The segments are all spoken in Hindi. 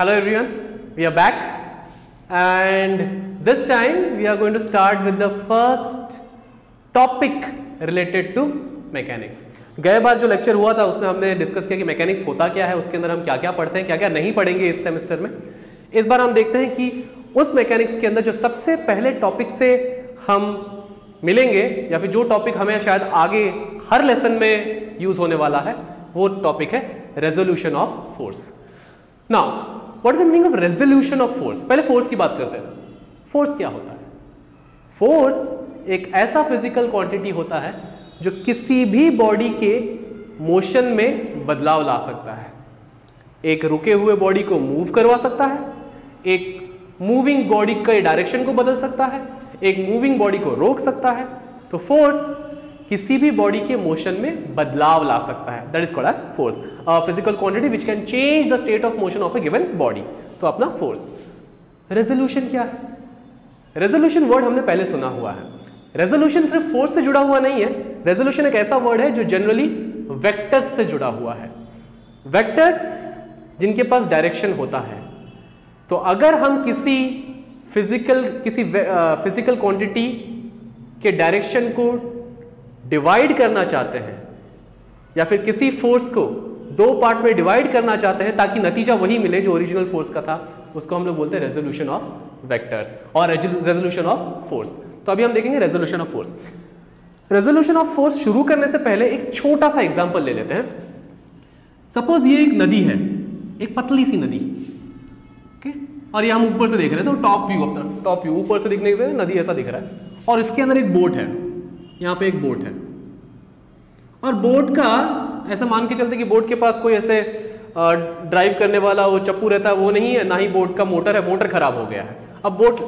Hello everyone, we are back. And this time we are going to start with the first topic related to mechanics. गए बार जो लेक्चर हुआ था उसमें हमने डिस्कस किया कि मैकेनिक्स होता क्या है उसके अंदर हम क्या क्या पढ़ते हैं क्या क्या नहीं पढ़ेंगे इस सेमेस्टर में। इस बार हम देखते हैं कि उस मैकेनिक्स के अंदर जो सबसे पहले टॉपिक से हम मिलेंगे या फिर जो टॉपिक हमें शायद आगे हर लेसन में यूज़ होने वाला है वो टॉपिक है resolution of force now what is the meaning of resolution of force पहले फोर्स की बात करते हैं। फोर्स क्या होता है? फोर्स एक ऐसा फ़िज़िकल क्वांटिटी होता है जो किसी भी बॉडी के मोशन में बदलाव ला सकता है। एक रुके हुए बॉडी को मूव करवा सकता है, एक मूविंग बॉडी के डायरेक्शन को बदल सकता है, एक मूविंग बॉडी को रोक सकता है। तो फोर्स किसी भी बॉडी के मोशन में बदलाव ला सकता है। That is called as force physical quantity which can change the state of motion of a given body तो अपना फोर्स रेजोल्यूशन क्या? है रेजोल्यूशन वर्ड हमने पहले सुना हुआ है। रेजोल्यूशन सिर्फ़ फोर्स से जुड़ा हुआ नहीं है। रेजोल्यूशन एक ऐसा वर्ड है जो जनरली वेक्टर्स से जुड़ा हुआ है। वेक्टर्स जिनके पास डायरेक्शन होता है। तो अगर हम किसी फ़िज़िकल किसी फ़िज़िकल क्वांटिटी के डायरेक्शन को डिवाइड करना चाहते हैं, या फिर किसी फोर्स को दो पार्ट में डिवाइड करना चाहते हैं ताकि नतीजा वही मिले जो ओरिजिनल फोर्स का था, उसको हम लोग बोलते हैं रेजोल्यूशन ऑफ़ वेक्टर्स और रेजोल्यूशन ऑफ़ फोर्स तो अभी हम देखेंगे resolution of force resolution of force शुरू करने से पहले एक छोटा सा एग्ज़ाम्पल ले लेते हैं. सपोज़ ये एक नदी है, एक पतली सी नदी ओके और ये हम ऊपर से देख रहे थे टॉप व्यू अपना टॉप व्यू ऊपर से दिखने से नदी ऐसा दिख रहा है, और इसके अंदर एक बोट है। यहाँ पे एक बोट है। और बोट का ऐसा मान के चलते कि बोट के पास कोई ऐसे ड्राइव करने वाला वो चप्पू रहता है वो नहीं है, ना ही बोट का मोटर है, मोटर खराब हो गया है। अब बोट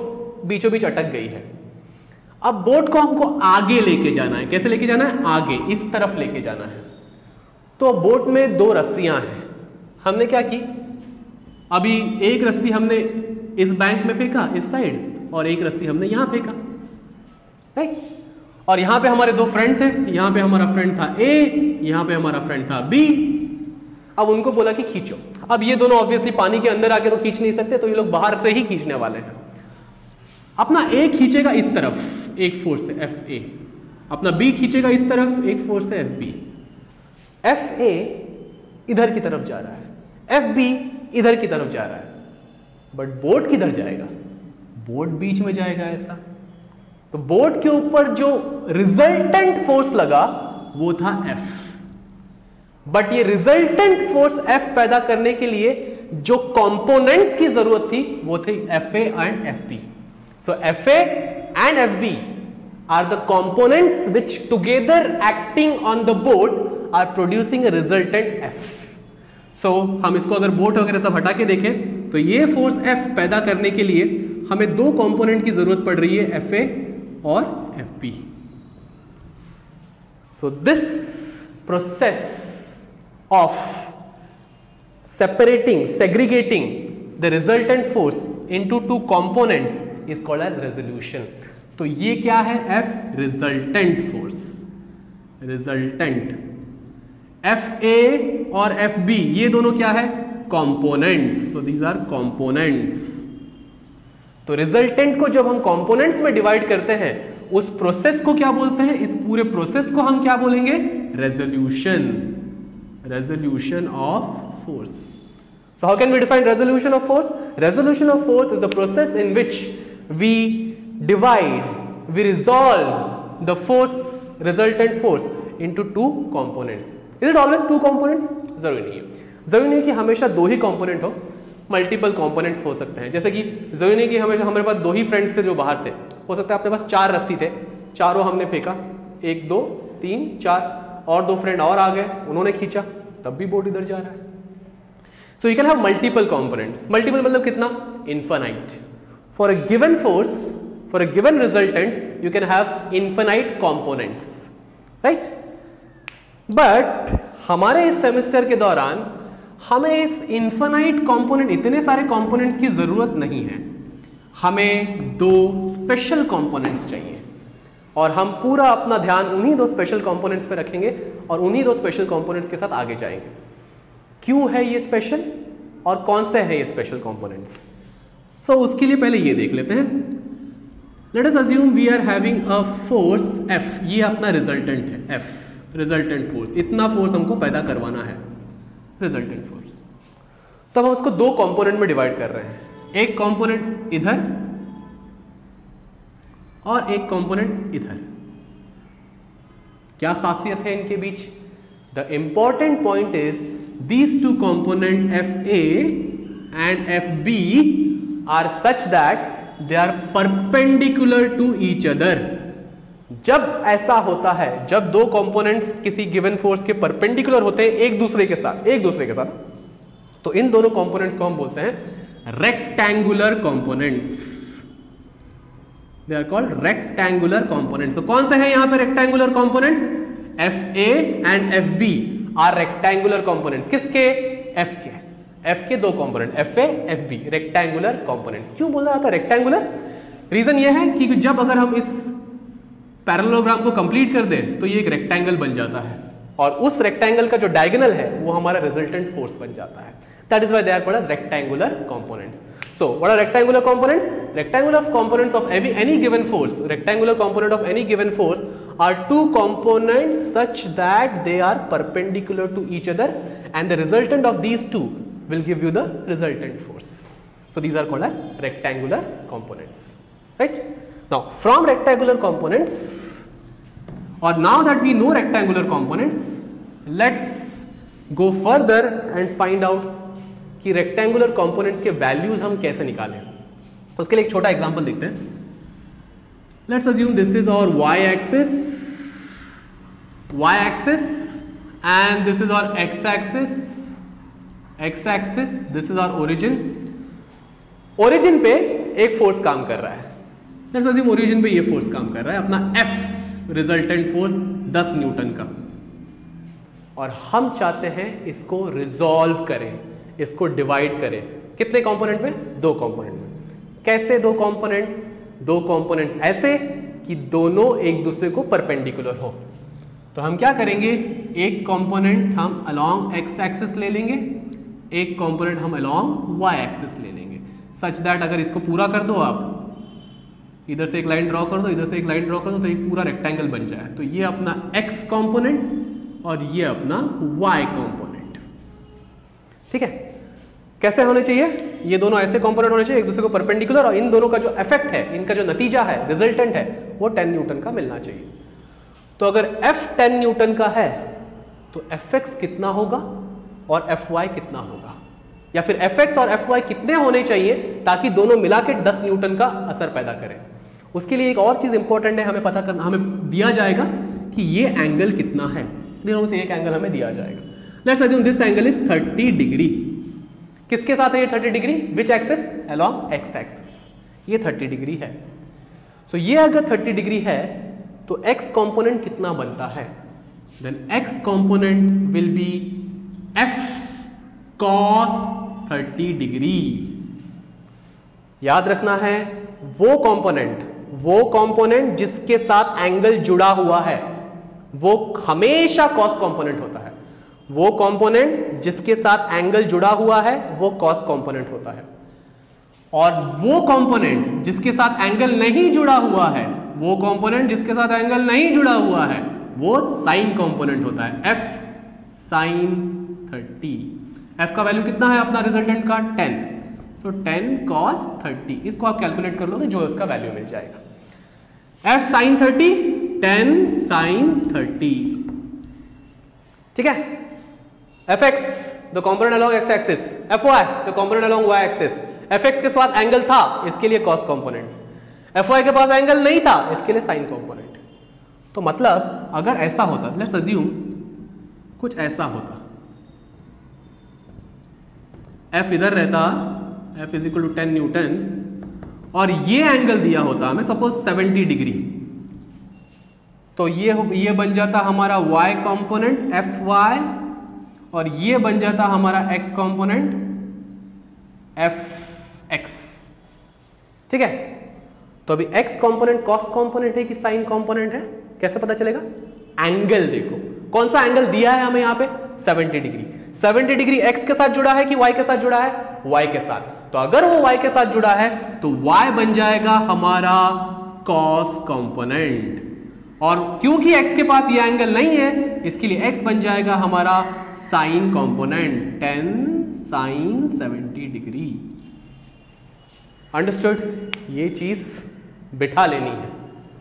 बीचों बीच अटक गई है। अब बोट को हमको आगे लेके जाना है। कैसे लेके जाना है? आगे, इस तरफ़ लेके जाना है। तो बोट में दो रस्सियाँ हैं। हमने क्या की? अभी एक रस्सी हमने इस बैंक में फेंका, इस साइड और एक रस्सी हमने यहाँ फेंका। राइट और यहाँ पे हमारे दो फ्रेंड थे, यहाँ पे हमारा फ्रेंड था ए यहाँ पे हमारा फ्रेंड था बी अब उनको बोला कि खींचो। अब ये दोनों ऑब्वियसली पानी के अंदर आके तो खींच नहीं सकते तो ये लोग बाहर से ही खींचने वाले हैं। अपना ए खींचेगा इस तरफ़, एक फोर्स से एफ़ ए अपना बी खींचेगा इस तरफ़, एक फोर्स से एफ़ बी एफ़ ए इधर की तरफ़ जा रहा है। एफ़ बी इधर की तरफ़ जा रहा है। बट बोट किधर जाएगा? बोट बीच में जाएगा ऐसा। तो बोर्ड के ऊपर जो रिजल्टेंट फोर्स लगा, वो था एफ़ बट ये रिजल्टेंट फोर्स एफ़ पैदा करने के लिए जो कंपोनेंट्स की ज़रूरत थी, वो थे F A and F B so F A and F B are the components which together acting on the board are producing resultant F so हम इसको अगर बोट वगैरह सब हटा के देखें तो ये फोर्स एफ़ पैदा करने के लिए हमें दो कंपोनेंट की ज़रूरत पड़ रही है F A F P so this process of separating segregating the resultant force into two components is called as resolution तो ये क्या है F resultant force resultant F A और एफ़ बी ये दोनों क्या है components so these are components तो रिजल्टेंट को जब हम कंपोनेंट्स में डिवाइड करते हैं, उस प्रोसेस को क्या बोलते हैं? इस पूरे प्रोसेस को हम क्या बोलेंगे? Resolution resolution of force so how can we define resolution of force resolution of force is the process in which we divide we resolve the force resultant force into two components is it always two components ज़रूरी नहीं है। ज़रूरी नहीं कि हमेशा दो ही कॉम्पोनेंट हो। मल्टीपल कॉम्पोनेंट्स हो सकते हैं। जैसे कि ज़रूरी नहीं कि हमेशा हमारे पास दो ही फ्रेंड्स थे जो बाहर थे। हो सकता है अपने पास चार रस्सी थे। चारों हमने फेंका। एक, दो, तीन, चार, और दो फ्रेंड और आ गए। उन्होंने खींचा। तब भी बोर्ड इधर जा रहा है। So you can have multiple components multiple मतलब कितना? Infinite for a given force for a given resultant you can have infinite components right but हमारे इस सेमेस्टर के दौरान हमें इस इन्फानाइट कंपोनेंट इतने सारे कंपोनेंट्स की ज़रूरत नहीं है। हमें दो स्पेशल कंपोनेंट्स चाहिए। और हम पूरा अपना ध्यान उन्हीं दो स्पेशल कंपोनेंट्स पे रखेंगे और उन्हीं दो स्पेशल कंपोनेंट्स के साथ आगे जाएँगे। क्यों है ये स्पेशल और कौन से हैं ये स्पेशल कंपोनेंट्स सो उसके लिए पहले ये देख लेते हैं। Let us assume we are having a force F ये अपना रिजल्टेंट है एफ़ रिजल्टेंट फोर्स इतना फोर्स हमको पैदा करवाना है। रिजल्टेंट फोर्स तब हम उसको दो कंपोनेंट में डिवाइड कर रहे हैं। एक कंपोनेंट इधर और एक कंपोनेंट इधर। क्या खासियत है इनके बीच? The important point is these two component F A and F B are such that they are perpendicular to each other जब ऐसा होता है, जब दो कंपोनेंट्स किसी गिवन फोर्स के परपेंडिकुलर होते हैं एक दूसरे के साथ, एक दूसरे के साथ तो इन दोनों कंपोनेंट्स को हम बोलते हैं rectangular components they are called rectangular components तो कौन से हैं यहाँ पे rectangular components F A and F B are rectangular components किसके? एफ़ के. एफ़ के दो component F A F B rectangular components क्यों बोल रहा था रेक्टेंगुलर रीजन ये है कि जब अगर हम इस पैरलोग्राम को कंप्लीट कर दे तो ये एक रेक्टेंगल बन जाता है। और उस रेक्टेंगल का जो डायगनल है, वो हमारा रिजल्टेंट फोर्स बन जाता है। दैट इज़ वाई देर पड़ा rectangular components so what rectangular components rectangular of components of every any given force rectangular component of any given force are two component such that they are perpendicular to each other and the resultant of these two will give you the resultant force so these are called as rectangular components right Now from rectangular components or now that we know rectangular components, let's go further and find out कि रेक्टेंगुलर कंपोनेंट्स के वैल्यूज़ हम कैसे निकालें। उसके लिए एक छोटा एग्जांपल देखते हैं। Let's assume this is our y axis y axis and this is our x axis x axis this is our origin origin पे एक फोर्स काम कर रहा है। लेट्स अज्यूम ओरिजिन पे ये फोर्स काम कर रहा है, अपना एफ़ रिजल्टेंट फोर्स 10 न्यूटन का। और हम चाहते हैं इसको रिजॉल्व करें, इसको डिवाइड करें। कितने कंपोनेंट में? दो कंपोनेंट में। कैसे दो कंपोनेंट दो कंपोनेंट्स ऐसे कि दोनों एक दूसरे को परपेंडिकुलर हो। तो हम क्या करेंगे? एक कंपोनेंट हम अलोंग एक्स एक्सिस ले लेंगे, एक कंपोनेंट हम अलोंग वाई एक्सिस ले लेंगे। सच दैट अगर इसको पूरा कर दो आप इधर से एक लाइन ड्रॉ कर दो, इधर से एक लाइन ड्रॉ कर दो तो एक पूरा रेक्टेंगल बन जाए। तो ये अपना एक्स कॉम्पोनेंट और ये अपना वाई कॉम्पोनेंट ठीक है? कैसे होने चाहिए? ये दोनों ऐसे कॉम्पोनेंट होने चाहिए, एक दूसरे को परपेंडिकुलर और इन दोनों का जो इफ़ेक्ट है, इनका जो नतीजा है रिजल्टेंट है, वो टेन न्यूटन का मिलना चाहिए। तो अगर F टेन न्यूटन का है तो Fx कितना होगा और Fy कितना होगा? या फिर Fx और Fy कितने होने चाहिए ताकि दोनों मिला के 10 न्यूटन का असर पैदा करें? उसके लिए एक और चीज़ इंपॉर्टेंट है हमें पता करना हमें दिया जाएगा कि ये एंगल कितना है। दोनों से एक एंगल हमें दिया जाएगा। Let's assume this angle is 30 degree किसके साथ है ये 30 degree which axis along x axis ये 30 डिग्री है। सो so, ये अगर 30 डिग्री है तो एक्स कॉम्पोनेंट कितना बनता है? Then x component will be f cos 30 degree याद रखना है वो कंपोनेंट वो कंपोनेंट जिसके साथ एंगल जुड़ा हुआ है, वो हमेशा कॉस कंपोनेंट होता है। वो कंपोनेंट जिसके साथ एंगल जुड़ा हुआ है, वो कॉस कंपोनेंट होता है। और वो कंपोनेंट जिसके साथ एंगल नहीं जुड़ा हुआ है, वो कंपोनेंट जिसके साथ एंगल नहीं जुड़ा हुआ है, वो साइन कंपोनेंट होता है। एफ़ साइन थर्टी एफ़ का वैल्यू कितना है अपना रिजल्टेंट का? टेन तो टेन कॉस थर्टी इसको आप कैलकुलेट कर लोगे, जो इसका वैल्यू मिल जाएगा। F sine thirty ten sine thirty ठीक है? Fx the component along x axis. Fy the component along y axis. Fx के साथ एंगल था, इसके लिए कॉस कॉम्पोनेंट एफ़ fy के पास एंगल नहीं था, इसके लिए साइन कॉम्पोनेंट तो मतलब अगर ऐसा होता लेट्स अज्यूम कुछ ऐसा होता. एफ़ इधर रहता F is equal to ten newton और ये एंगल दिया होता हमें सपोज़ 70 डिग्री तो ये ये बन जाता हमारा y कंपोनेंट एफ़ वाई और ये बन जाता हमारा x कंपोनेंट एफ़ एक्स ठीक है? तो अभी x कंपोनेंट कॉस कंपोनेंट है कि साइन कंपोनेंट है? कैसे पता चलेगा? एंगल देखो। कौन सा एंगल दिया है हमें यहाँ पे? 70 डिग्री 70 डिग्री x के साथ जुड़ा है कि y के साथ जुड़ा है? y के साथ। तो अगर वो y के साथ जुड़ा है तो y बन जाएगा हमारा cos कंपोनेंट और क्योंकि x के पास ये एंगल नहीं है, इसके लिए x बन जाएगा हमारा sine component 10 sine 70 degree understood ये चीज़ बिठा लेनी है.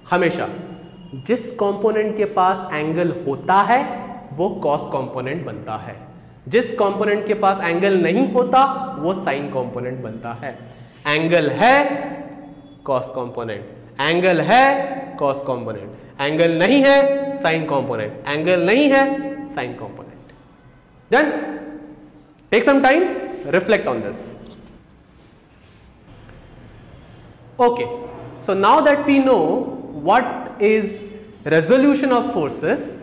हमेशा, जिस कंपोनेंट के पास एंगल होता है, वो कॉस कंपोनेंट बनता है. जिस कंपोनेंट के पास एंगल नहीं होता, वो साइन कंपोनेंट बनता है। एंगल है कॉस कंपोनेंट एंगल है कॉस कंपोनेंट एंगल नहीं है साइन कंपोनेंट एंगल नहीं है sine component then take some time reflect on this okay. So, now that we know what is resolution of forces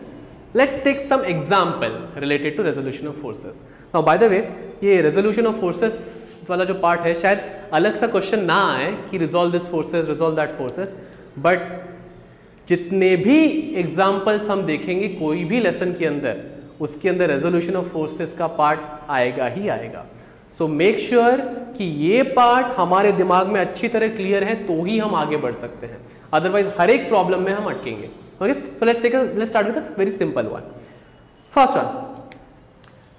let's take some example related to resolution of forces. Now, by the way, ये resolution of forces वाला जो पार्ट है, शायद अलग सा क्वेश्चन ना आए कि resolve this forces resolve that forces but जितने भी एग्जाम्पल्स हम देखेंगे, कोई भी लेसन के अंदर, उसके अंदर रेजोल्यूशन ऑफ़ फोर्सेस का पार्ट आएगा ही आएगा। सो मेक श्योर कि ये पार्ट हमारे दिमाग में अच्छी तरह क्लियर है तो ही हम आगे बढ़ सकते हैं। अदरवाइज़ हर एक प्रॉब्लम में हम अटकेंगे। Okay so let's take let's start with very simple one first one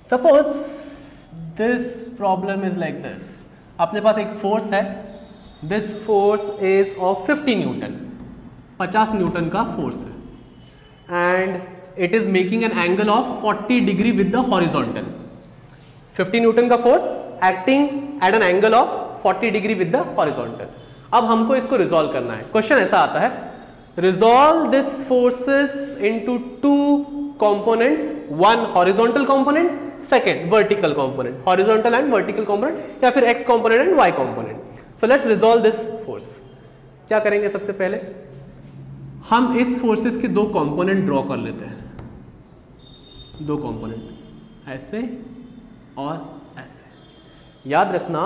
suppose this problem is like this अपने पास एक फोर्स है. This force is of 50 newton 50 newton का फोर्स है. And it is making an angle of 40 degree with the horizontal 50 newton का force acting at an angle of 40 degree with the horizontal अब हमको इसको रिजोल्व करना है. क्वेश्चन ऐसा आता है. Resolve this forces into two components one horizontal component second vertical component horizontal and vertical component या फिर x component and y component so let's resolve this force क्या करेंगे सबसे पहले हम इस फोर्सेस के दो कंपोनेंट ड्रॉ कर लेते हैं दो कंपोनेंट ऐसे और ऐसे याद रखना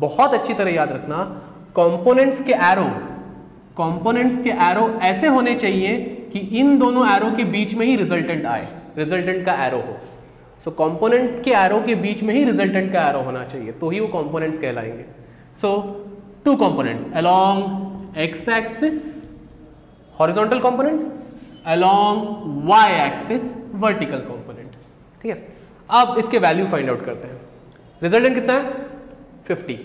बहुत अच्छी तरह याद रखना कंपोनेंट्स के एरो कंपोनेंट्स के एरो ऐसे होने चाहिए कि इन दोनों एरो के बीच में ही रिजल्टेंट आए। रिजल्टेंट का एरो हो। सो so, कंपोनेंट के एरो के बीच में ही रिजल्टेंट का एरो होना चाहिए। तो ही वो components कहलाएँगे। So two components along x axis horizontal component along y axis vertical component ठीक है? अब इसके वैल्यू फाइंड आउट करते हैं। रिजल्टेंट कितना है? 50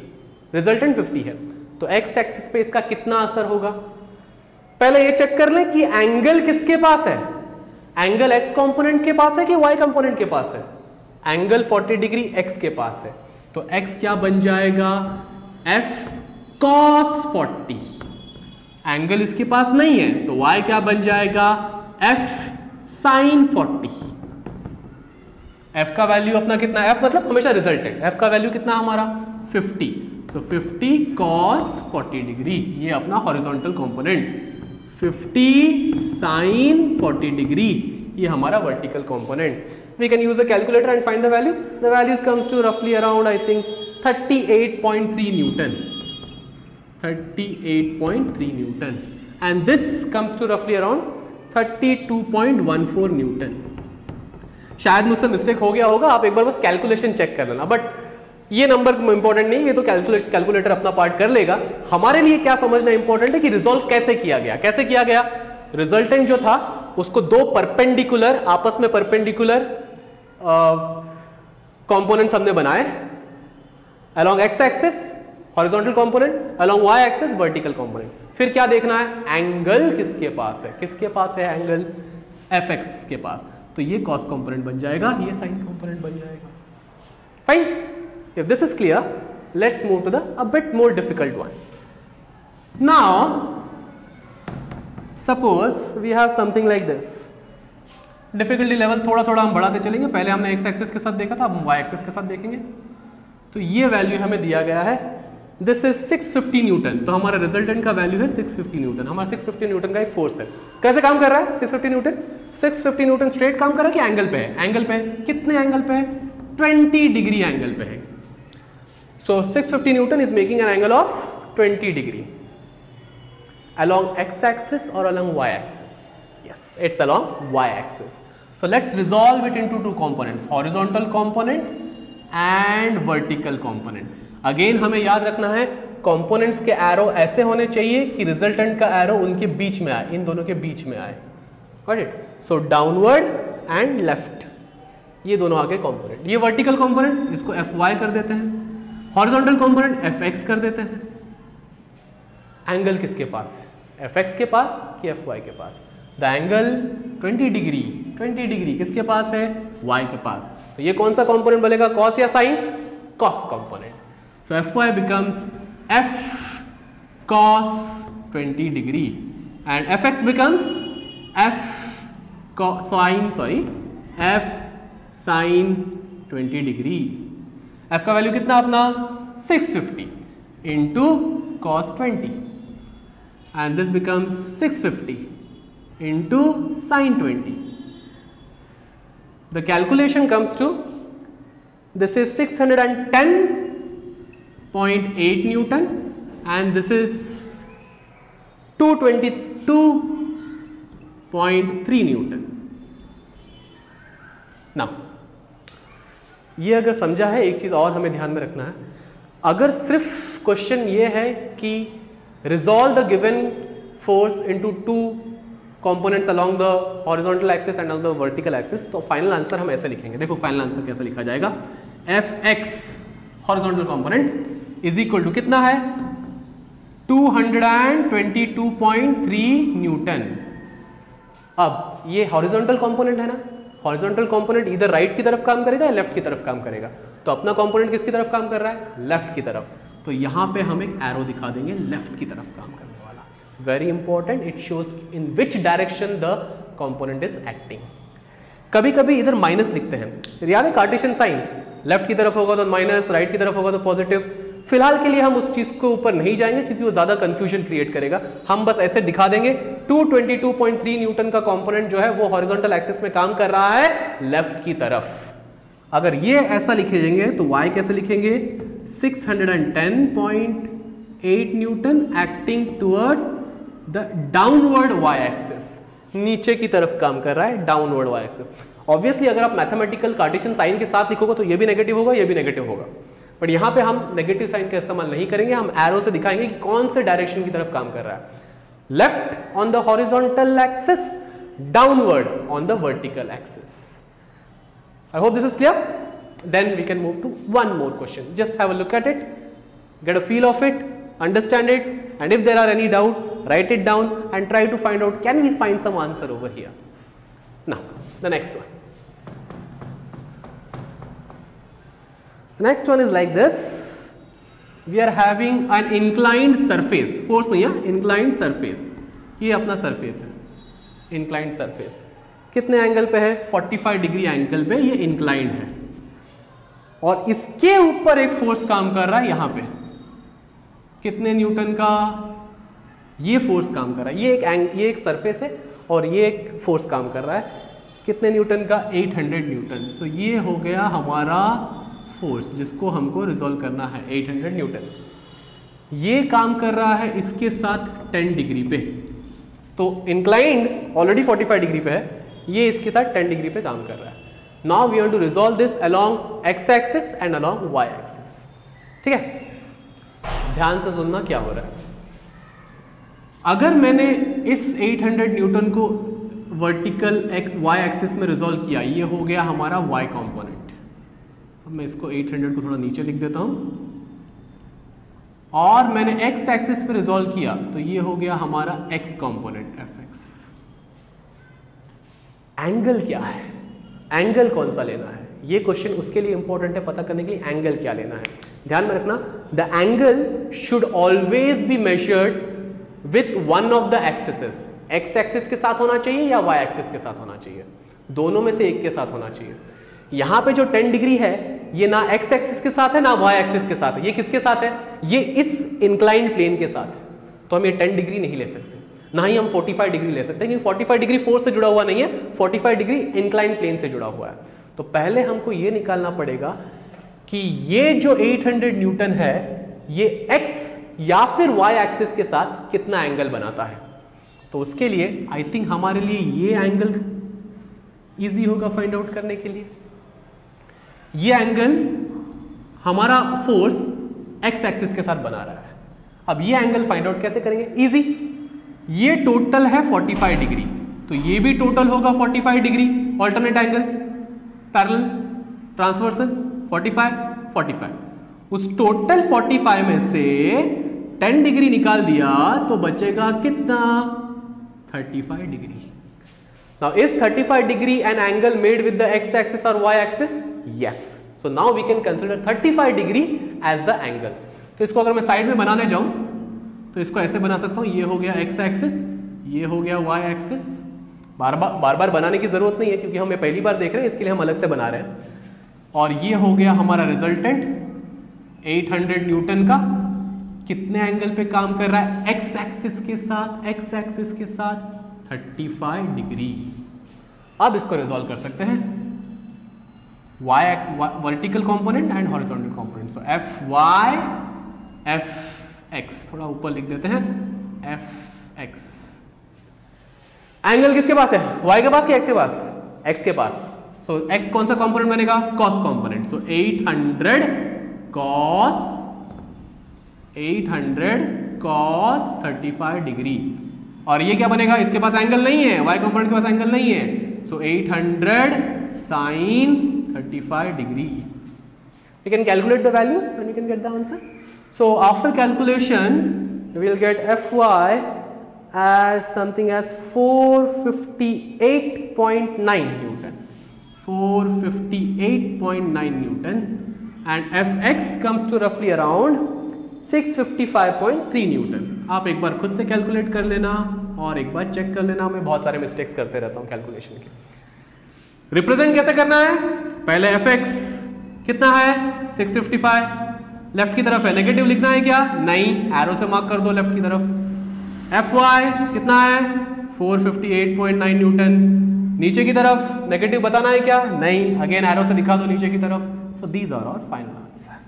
रिजल्टेंट 50 है। तो एक्स एक्सिस पे इसका कितना असर होगा? पहले ये चेक कर ले कि एंगल किसके पास है? एंगल एक्स कंपोनेंट के पास है कि वाई कंपोनेंट के पास है? एंगल 40 डिग्री एक्स के पास है। तो एक्स क्या बन जाएगा? एफ़ कॉस 40 एंगल इसके पास नहीं है तो वाई क्या बन जाएगा? एफ़ साइन 40 एफ़ का वैल्यू अपना कितना? एफ़ मतलब हमेशा रिजल्टेंट एफ़ का वैल्यू कितना हमारा? 50 सो 50 cos 40 डिग्री ये अपना horizontal component fifty sine forty degree ये हमारा vertical component we can use the calculator and find the value the values comes to रफली around I think 38.3 newton 38.3 newton and this comes to रफली अराउंड 32.14 न्यूटन शायद मुझसे मिस्टेक हो गया होगा, आप एक बार बस कैलकुलेशन चेक कर लेना। बट ये नंबर इंपॉर्टेंट नहीं, ये तो कैलकुलेट कैलकुलेटर अपना पार्ट कर लेगा। हमारे लिए क्या समझना इंपॉर्टेंट है कि रिजोल्व कैसे किया गया? कैसे किया गया? रिजल्टेंट जो था, उसको दो परपेंडिकुलर आपस में परपेंडिकुलर कंपोनेंट्स हमने बनाए। Along x axis horizontal component along y axis vertical component फिर क्या देखना है? एंगल किसके पास है? किसके पास है एंगल एफ़ एक्स के पास। तो ये कॉस कंपोनेंट बन जाएगा, ये साइन कंपोनेंट बन जाएगा। Fine if this is clear, let's move to the a bit more difficult one. Now, suppose we have something like this. Difficulty level थोड़ा थोड़ा हम बढ़ाते चलेंगे। पहले हमने एक्स एक्सिस के साथ देखा था, अब हम वाई एक्सिस के साथ देखेंगे। तो ये वैल्यू हमें दिया गया है। दिस इज़ 650 न्यूटन तो हमारा रिजल्टेंट का वैल्यू है 650 न्यूटन हमारा 650 न्यूटन का एक फोर्स है। कैसे काम कर रहा है 650 न्यूटन 650 न्यूटन स्ट्रेट काम कर रहा है कि एंगल पे है? एंगल पे है। कितने एंगल पे है? 20 डिग्री एंगल पे है। So 650 Newton is making an angle of 20 degree along x axis or along y axis. Yes, it's along y axis. So let's resolve it into two components, horizontal component and vertical component. Again हमें याद रखना है components के arrow ऐसे होने चाहिए कि resultant का arrow उनके बीच में आए इन दोनों के बीच में आए Got it? So downward and left ये दोनों आगे component. ये vertical component इसको fy कर देते हैं हॉरिजॉन्टल कॉम्पोनेंट एफ़ एक्स कर देते हैं। एंगल किसके पास है? एफ़ एक्स के पास कि एफ़ वाई के पास? द एंगल 20 डिग्री 20 डिग्री किसके पास है? वाई के पास। तो ये कौन सा कॉम्पोनेंट बनेगा? कॉस या sine? Cos component. So F y becomes F cos 20 degree. And F x becomes F sine sorry F sine 20 degree. f का वैल्यू कितना अपना 650 into cos 20 and this becomes 650 into sine 20. The calculation comes to this is 610.8 Newton and this is 222.3 Newton. Now, ये अगर समझा है, एक चीज़ और हमें ध्यान में रखना है। अगर सिर्फ़ क्वेश्चन ये है कि resolve the given force into two components along the horizontal axis and along the vertical axis तो फाइनल आंसर हम ऐसे लिखेंगे। देखो फाइनल आंसर कैसे लिखा जाएगा? F x horizontal component is equal to कितना है? 222.3 न्यूटन अब, ये हॉरिजॉन्टल कंपोनेंट है ना? हॉरिजॉन्टल कंपोनेंट इधर राइट की तरफ़ काम करेगा या लेफ़्ट की तरफ़ काम करेगा। तो अपना कंपोनेंट किसकी तरफ़ काम कर रहा है? लेफ़्ट की तरफ़। तो यहाँ पे हम एक एरो दिखा देंगे लेफ़्ट की तरफ़ काम करने वाला। Very important it shows in which direction the component is acting कभी कभी इधर माइनस लिखते हैं। याद है कार्टेशियन साइन लेफ़्ट की तरफ़ होगा तो माइनस राइट की तरफ़ होगा तो पॉजिटिव फ़िलहाल के लिए हम उस चीज़ के ऊपर नहीं जाएँगे क्योंकि वो ज़्यादा कंफ्यूजन क्रिएट करेगा। हम बस ऐसे दिखा देंगे 222.3 न्यूटन का कंपोनेंट जो है वो हॉरिजॉन्टल एक्सिस में काम कर रहा है लेफ़्ट की तरफ़। अगर ये ऐसा लिखेंगे तो y कैसे लिखेंगे? 610.8 newton acting towards the downward y axis नीचे की तरफ़ काम कर रहा है डाउनवर्ड वाई एक्सिस ऑब्वियसली अगर आप मैथमेटिकल कार्टेशियन साइन के साथ लिखोगे तो ये भी नेगेटिव होगा, ये भी नेगेटिव होगा। बट यहाँ पे हम नेगेटिव साइन का इस्तेमाल नहीं करेंगे, हम एरो से दिखाएँगे कि कौन से डायरेक्शन की तरफ़ काम कर रहा है। Left on the horizontal axis downward on the vertical axis I hope this is clear then we can move to one more question just have a look at it get a feel of it understand it, and if there are any doubt, write it down and try to find out, can we find some answer over here. Now, the next one. Next one is like this. We are having an inclined surface. Force नहीं है inclined surface. ये अपना surface है. Inclined surface. कितने एंगल पे है 45 डिग्री एंगल पे ये इंक्लाइंड है और इसके ऊपर एक फोर्स काम कर रहा है यहाँ पे कितने न्यूटन का ये फोर्स काम कर रहा है ये एक एंग ये एक सरफेस है और ये एक फोर्स काम कर रहा है कितने न्यूटन का 800 न्यूटन सो so ये हो गया हमारा फोर्स जिसको हमको रिजोल्व करना है 800 न्यूटन ये काम कर रहा है इसके साथ 10 डिग्री पे. तो इंक्लाइंड ऑलरेडी 45 डिग्री पे है, ये इसके साथ 10 डिग्री पे काम कर रहा है. Now we want to resolve this along x axis and along y axis ठीक है? ध्यान से सुनना क्या हो रहा है. अगर मैंने इस 800 न्यूटन को वर्टिकल एक वाई एक्सिस में रिजोल्व किया, ये हो गया हमारा वाई कंपोनेंट अब मैं इसको 800 को थोड़ा नीचे लिख देता हूँ। और मैंने एक्स एक्सिस पे रिजोल्व किया तो ये हो गया हमारा x component F x angle क्या है? एंगल कौन सा लेना है? ये क्वेश्चन उसके लिए इंपॉर्टेंट है, पता करने के लिए एंगल क्या लेना है। ध्यान में रखना the angle should always be measured with one of the axes x axis के साथ होना चाहिए या वाई एक्सिस के साथ होना चाहिए? दोनों में से एक के साथ होना चाहिए। यहाँ पे जो 10 डिग्री है ये ना एक्स एक्सिस के साथ है, ना वाई एक्सिस के साथ है। ये किसके साथ है? ये इस इंक्लाइंड प्लेन के साथ है। तो हम ये 10 डिग्री नहीं ले सकते। ना ही हम 45 डिग्री ले सकते हैं, क्योंकि 45 डिग्री फोर्स से जुड़ा हुआ नहीं है 45 डिग्री इंक्लाइन प्लेन से जुड़ा हुआ है। तो पहले हमको ये निकालना पड़ेगा कि ये जो 800 न्यूटन है, ये x या फिर y एक्सिस के साथ कितना एंगल बनाता है। तो उसके लिए आई थिंक हमारे लिए ये एंगल इजी होगा फाइंड आउट करने के लिए। ये एंगल हमारा फोर्स एक्स एक्सिस के साथ बना रहा है। अब ये एंगल फाइंड आउट कैसे करेंगे? इजी ये टोटल है 45 डिग्री तो ये भी टोटल होगा 45 degree alternate angle parallel transversal 45 45 उस टोटल 45 में से 10 डिग्री निकाल दिया तो बचेगा कितना? 35 degree now, is 35 degree an angle made with the x axis or y axis yes. So now we can consider 35 degree as the angle. तो इसको अगर मैं साइड में बनाने जाऊँ तो इसको ऐसे बना सकता हूँ, ये हो गया x एक्सिस ये हो गया y एक्सिस बार बार बार बार बनाने की ज़रूरत नहीं है, क्योंकि हम ये पहली बार देख रहे हैं, इसके लिए हम अलग से बना रहे हैं। और ये हो गया हमारा रिजल्टेंट 800 न्यूटन का। कितने एंगल पे काम कर रहा है? x एक्सिस के साथ, x एक्सिस के साथ 35 डिग्री अब इसको रिजोल्व कर सकते हैं। Y vertical component and horizontal component so F y F x थोड़ा ऊपर लिख देते हैं। एफ़ एक्स एंगल किसके पास है? Y के पास कि x के पास? X के पास. सो so, x कौन सा कंपोनेंट बनेगा? Cos component so 800 cos 800 cos 35 degree और ये क्या बनेगा? इसके पास एंगल नहीं है. Y कंपोनेंट के पास एंगल नहीं है. So so, 800 sin 35 degree you can calculate the values and you can get the answer so after calculation we will get fy as something as 458.9 newton 458.9 newton and fx comes to roughly around 655.3 newton आप एक बार खुद से कैलकुलेट कर लेना और एक बार चेक कर लेना मैं बहुत सारे मिस्टेक्स करते रहता हूँ कैलकुलेशन के रिप्रेजेंट कैसे करना है? पहले एफ़ एक्स कितना है? 655 लेफ़्ट की तरफ़ है। नेगेटिव लिखना है क्या? नहीं। एरो से मार्क कर दो लेफ़्ट की तरफ़। एफ़ वाई कितना है? 458.9 न्यूटन नीचे की तरफ़ नेगेटिव बताना है क्या? नहीं। अगेन एरो से दिखा दो नीचे की तरफ़। So these are our final answer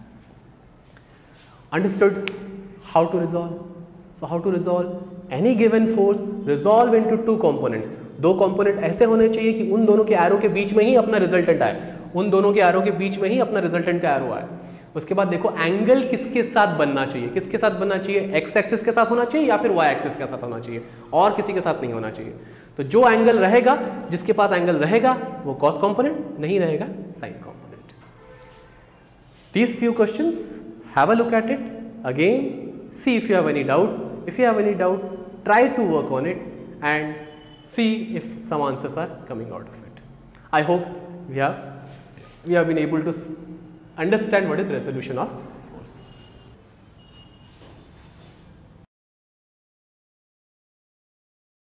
understood? How to resolve? So how to resolve? Any given force resolve into two components. दो कंपोनेंट ऐसे होने चाहिए कि उन दोनों के एरो के बीच में ही अपना रिजल्टेंट आए। उन दोनों के एरो के बीच में ही अपना रिजल्टेंट का एरो आए। उसके बाद देखो एंगल किसके साथ बनना चाहिए? किसके साथ बनना चाहिए? एक्स एक्सिस के साथ होना चाहिए या फिर वाई एक्सिस के साथ होना चाहिए? और किसी के साथ नहीं होना चाहिए। तो जो एंगल रहेगा, जिसके पास एंगल रहेगा, वो कॉस कंपोनेंट नहीं रहेगा sine component these few questions, have a look at it. Again, see if you have any doubt. If you have any doubt, try to work on it and see if some answers are coming out of it. I hope we have we have been able to understand what is resolution of